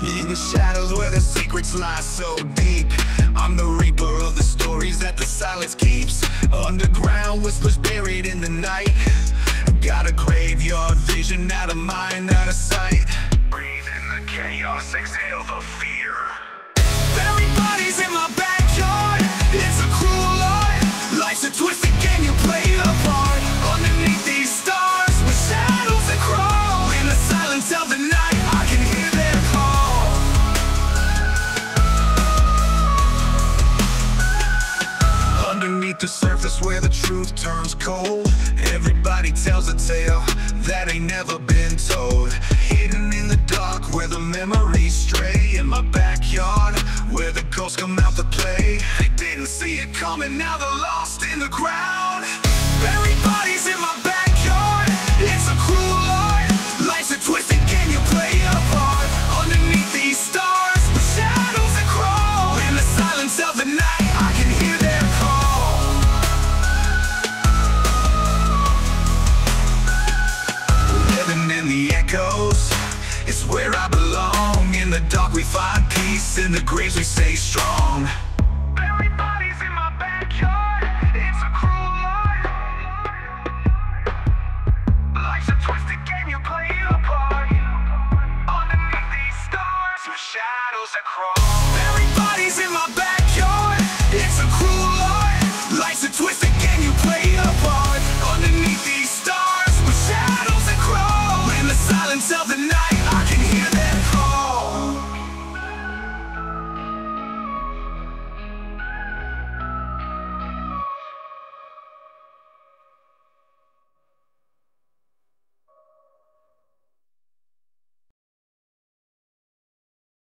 In the shadows where the secrets lie so deep I'm the reaper of the stories that the silence keeps. Underground whispers buried in the night. Got a graveyard vision out of mind, out of sight. Breathe in the chaos, exhale the fear the surface where the truth turns cold. Everybody tells a tale that ain't never been told. Hidden in the dark where the memories stray. In my backyard where the ghosts come out to play. They didn't see it coming, now they're lost in the ground It's where I belong. In the dark we find peace. In the graves we stay strong. Buried bodies in my backyard. It's a cruel Life's a twisted game. You play a Underneath these stars shadows bodies in my backyard